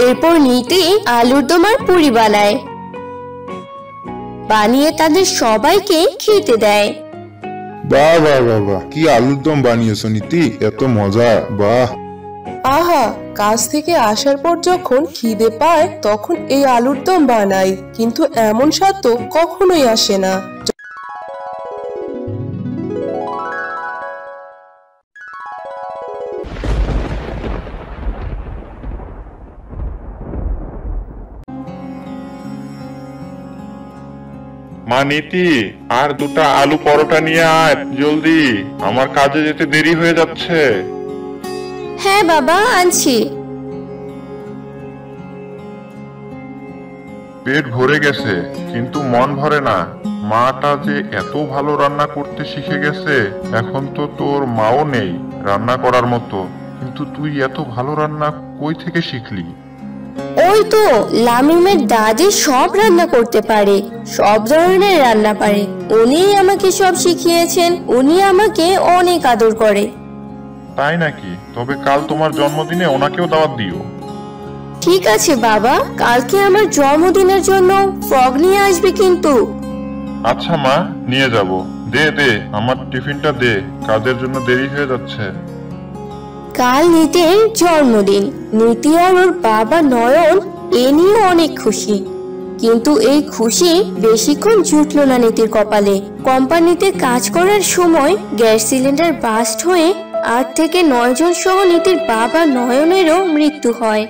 এরপর নীতি আলুর দম আর পুরি বানায়। বানিয়ে তাদের সবাইকে খেতে দেয়। বাহ বাহ বাহ বাহ কি আলুর দম বানিয়েছো নীতি? এত মজা বাহ। আহা কাজ থেকে আসার পর যখন খিদে পায় তখন এই আলুর দম বানাই কিন্তু এমন স্বাদ তো কখনোই আসে না। মা নীতি আর দুটা আলু পরোটা নিয়ে আয় জলদি। আমার কাজে যেতে দেরি হয়ে যাচ্ছে। হ্যাঁ বাবা আনছি। পেট ভরে গেছে কিন্তু মন ভরে না। মাটা যে এত ভালো রান্না করতে শিখে গেছে এখন তো তোর মাও নেই রান্না করার মতো। কিন্তু তুই এত ভালো রান্না কই থেকে শিখলি? ওই তো লামিমের দাদি সব রান্না করতে পারে সব ধরনের রান্না পারে। উনিই আমাকে সব শিখিয়েছেন উনি আমাকে অনেক আদর করে। তাই নাকি? তবে কাল তোমার জন্মদিনে ওনাকেও দাওয়াত দিও। ঠিক আছে বাবা কালকে আমার জন্মদিনের জন্য ফ্রগ নিয়ে আসবে কিন্তু। আচ্ছা মা নিয়ে যাব। দে দে আমার টিফিনটা দে কাজের জন্য দেরি হয়ে যাচ্ছে। কাল নীতির জন্মদিন। নীতি আর ওর বাবা নয়ন এ নিয়ে অনেক খুশি। কিন্তু এই খুশি বেশিক্ষণ জুটল না নীতির কপালে। কোম্পানিতে কাজ করার সময় গ্যাস সিলিন্ডার বাস্ট হয়ে আট থেকে নয় জন সহ নীতির বাবা নয়নেরও মৃত্যু হয়।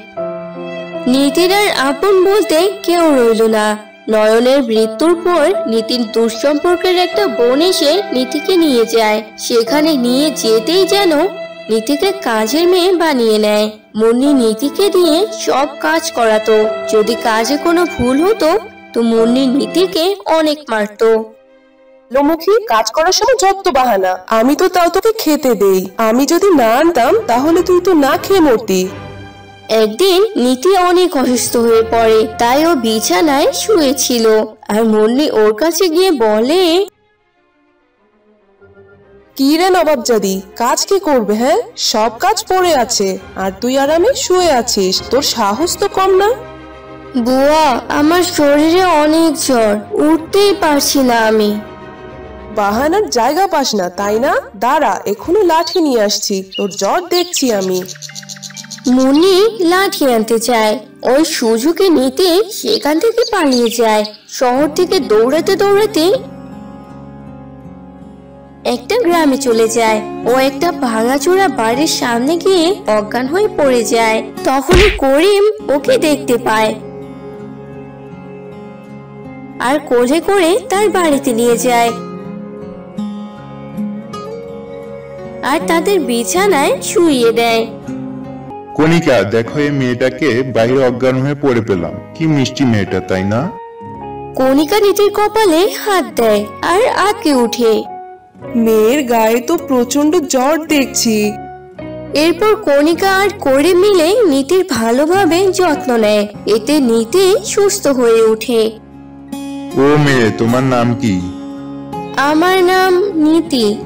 নীতির আর আপন বলতে কেউ রইল না। নয়নের মৃত্যুর পর নীতির দুঃসম্পর্কের একটা বোন এসে নীতিকে নিয়ে যায়। সেখানে নিয়ে যেতেই যেন নীতিকে কাজের মেয়ে বানিয়ে নেয়। মুন্নি নীতিকে দিয়ে সব কাজ করাতো। যদি কাজে কোনো ভুল হতো তো মুন্নি নীতিকে অনেক মারতো। লোমুখী কাজ করার সময় যত বাহানা। আমি তো তাও তোকে খেতে দেই। আমি যদি না আনতাম তাহলে তুই তো না খেয়ে মরতি। একদিন নীতি অনেক অসুস্থ হয়ে পড়ে তাই ও বিছানায় শুয়েছিল। আর মুন্নি ওর কাছে গিয়ে বলে কি রে নবাবজাদি? কাজ কে করবে হ্যাঁ? সব কাজ পড়ে আছে। আর তুই আরামে শুয়ে আছিস। তোর সাহস তো কম না? বুয়া আমার শরীরে অনেক জ্বর। উঠতেই পারছি না আমি। বাহানার জায়গা পাস না তাই না? দাঁড়া এখনই লাঠি নিয়ে আসছি। তোর জ্বর দেখছি আমি। মুনি লাঠি আনতে চায়। ওই সুযোগে নিতে সেখান থেকে পালিয়ে যায়। শহর থেকে দৌড়াতে দৌড়াতে একটা গ্রামে চলে যায়। ও একটা ভাঙাচোরা বাড়ির সামনে গিয়ে অজ্ঞান হয়ে পড়ে যায়। তখনই করিম ওকে দেখতে পায়। আর কোলে করে তার বাড়িতে নিয়ে যায়। আর তাদের বিছানায় শুইয়ে দেয়। কণিকা দেখো এই মেয়েটাকে বাইরে অজ্ঞান হয়ে পড়ে পেলাম। কি মিষ্টি মেয়েটা তাই না? কণিকা নিজের কপালে হাত দেয় আর আঁকে উঠে। মেয়ের গায়ে তো প্রচণ্ড জ্বর দেখছি। এরপর কণিকা আর করে মিলে নীতির ভালোভাবে যত্ন নেয়। এতে নীতি সুস্থ হয়ে ওঠে। ও মেয়ে তোমার নাম কি? আমার নাম নীতি।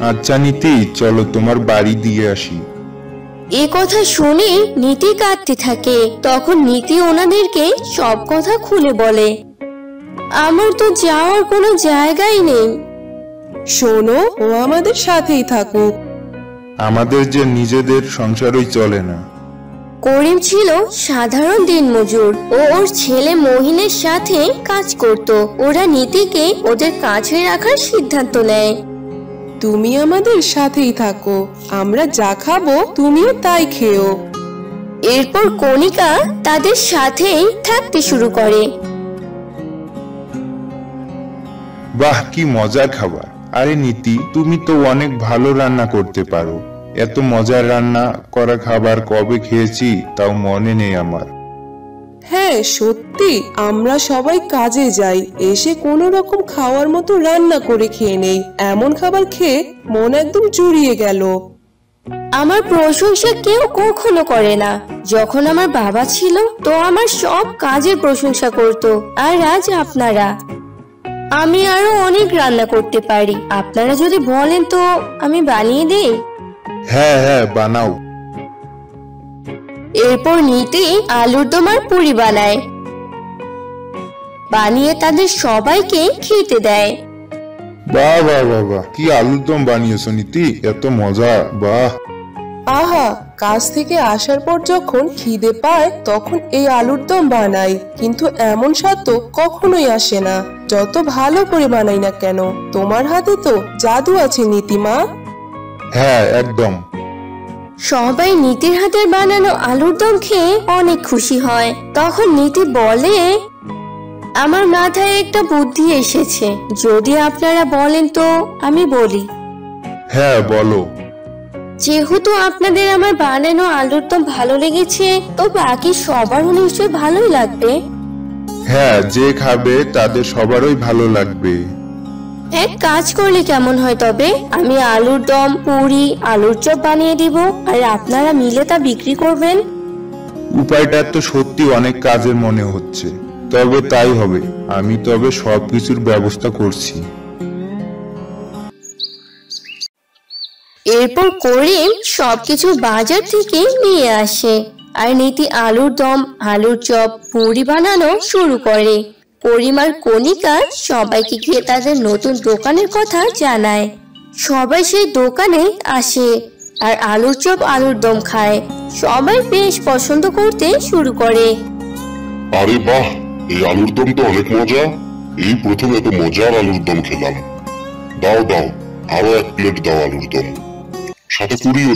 আচ্ছা নীতি চলো তোমার বাড়ি দিয়ে আসি। এ কথা শুনে নীতি কাঁদতে থাকে। তখন নীতি ওনাদেরকে সব কথা খুলে বলে। আমার তো যাওয়ার কোনো জায়গাই নেই। শোনো ও আমাদের সাথেই থাকুক। আমাদের যে নিজেদের সংসারই চলে না। করিম ছিল সাধারণ দিনমজুর ও ওর ছেলে মহিনের সাথে কাজ করত। ওরা নীতিকে ওদের কাছে রাখার সিদ্ধান্ত নেয়। তুমি আমাদের সাথেই থাকো। আমরা যা খাব তুমিও তাই খেও। এরপর কণিকা তাদের সাথেই থাকতে শুরু করে। বাহ কি মজার খাবার। আরে নীতি তুমি তো অনেক ভালো রান্না করতে পারো। এত মজার রান্না করা খাবার কবে খেয়েছি তাও মনে নেই আমার। হ্যাঁ সত্যি আমরা সবাই কাজে যাই এসে কোনো রকম খাওয়ার মতো রান্না করে খেয়ে নেই। এমন খাবার খেয়ে মন একদম জুড়িয়ে গেল। আমার প্রশংসা কেউ কখনো করে না। যখন আমার বাবা ছিল তো আমার সব কাজের প্রশংসা করত। আর আজ আপনারা? আমি আরও অনেক রান্না করতে পারি। আপনারা যদি বলেন তো আমি বানিয়ে দিই। হ্যাঁ হ্যাঁ বানাও। এরপর নিতে আলুর দম আর পুরি বানায়। বানিয়ে তাদের সবাইকে খেতে দেয়। বাহ বাহ বাহ বাহ কি আলুর দম বানিয়েছো নীতি? এত মজা বাহ। আহা কাজ থেকে আসার পর যখন খিদে পায় তখন এই আলুর দম বানাই। কিন্তু এমন স্বাদ তো কখনোই আসে না। যত ভালো করে বানাই না কেন? তোমার হাতে তো জাদু আছে নীতিমা। হ্যাঁ একদম। সবাই নীতির হাতের বানানো আলুর দম খেয়ে অনেক খুশি হয়। তখন নীতি বলে আমার মাথায় একটা বুদ্ধি এসেছে। যদি আপনারা বলেন তো আমি বলি। হ্যাঁ বলো। যেহেতু আপনাদের আমার বানানো আলুর দম ভালো লেগেছে তো বাকি সবারও নিশ্চয়ই ভালোই লাগবে। হ্যাঁ যে খাবে তাদের সবারই ভালো লাগবে। এক কাজ করলে কেমন হয় তবে? আমি আলুর দম পুরি আলুর চপ বানিয়ে দিব আর আপনারা মিলে তা বিক্রি করবেন। উপায়টা তো সত্যি অনেক কাজের মনে হচ্ছে। তবে তাই হবে। আমি তবে সবকিছুর ব্যবস্থা করছি। এরপর করিম সবকিছু বাজার থেকে নিয়ে আসে। আর নীতি আলুর দম, আলুর চপ, পুরি বানানো শুরু করে। করিম আর কণিকা সবাইকে গিয়ে তাদের নতুন দোকানের কথা জানায়। সবাই সেই দোকানে আসে আর আলুর চপ, আলুর দম খায়। সবাই বেশ পছন্দ করতে শুরু করে। আরে বাহ, এই আলুর দম তো অনেক মজা। এই প্রথম এত মজার আলুর দম খেলাম। দাও দাও, আরও এক প্লেট দাও আলুর দম। সাথে দিও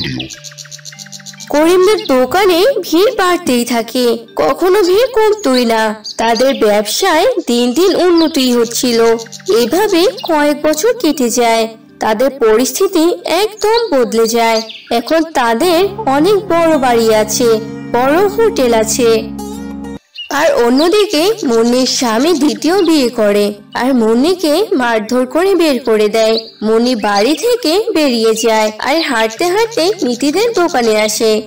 করিমদের দোকানে ভিড় বাড়তেই থাকে। কখনো ভিড় কমতোই না। তাদের ব্যবসায় দিন দিন উন্নতি হচ্ছিল। এভাবে কয়েক বছর কেটে যায়। তাদের পরিস্থিতি একদম বদলে যায়। এখন তাদের অনেক বড় বাড়ি আছে, বড় হোটেল আছে। আর অন্যদিকে মুন্নির স্বামী দ্বিতীয় বিয়ে করে আর মুন্নিকে মারধর করে বের করে দেয়। মুন্নি বাড়ি থেকে বেরিয়ে যায় আর হাঁটতে হাঁটতে নীতিদের দোকানে আসে।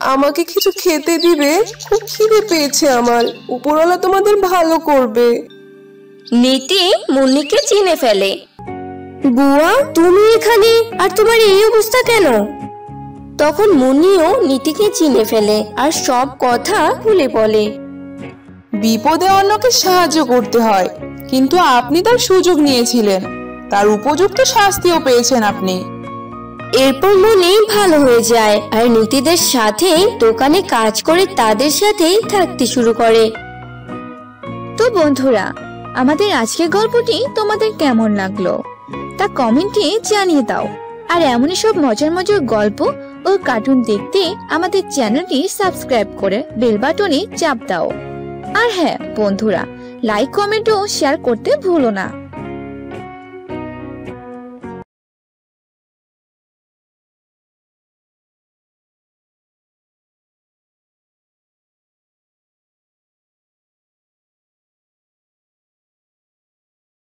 আমাকে কিছু খেতে দিবে? খুব খিদে পেয়েছে আমার। উপরওয়ালা তোমাদের ভালো করবে। নীতি মুন্নিকে চিনে ফেলে। বুয়া তুমি এখানে? আর তোমার এই অবস্থা কেন? তখন মুন্নিও নীতিকে চিনে ফেলে আর সব কথা খুলে বলে। বিপদে অন্যকে সাহায্য করতে হয় কিন্তু আপনি তার সুযোগ নিয়েছিলেন। তার উপযুক্ত শাস্তিও পেয়েছেন আপনি। এরপর মনে ভালো হয়ে যায় আর নীতিদের সাথে দোকানে কাজ করে তাদের সাথেই থাকতে শুরু করে। তো বন্ধুরা আমাদের আজকের গল্পটি তোমাদের কেমন লাগল? তা কমেন্টে জানিয়ে দাও। আর এমনই সব মজার মজার গল্প ও কার্টুন দেখতে আমাদের চ্যানেলটি সাবস্ক্রাইব করে বেল বাটনে চাপ দাও। আর হ্যাঁ বন্ধুরা লাইক কমেন্ট ও শেয়ার করতে ভুলো না।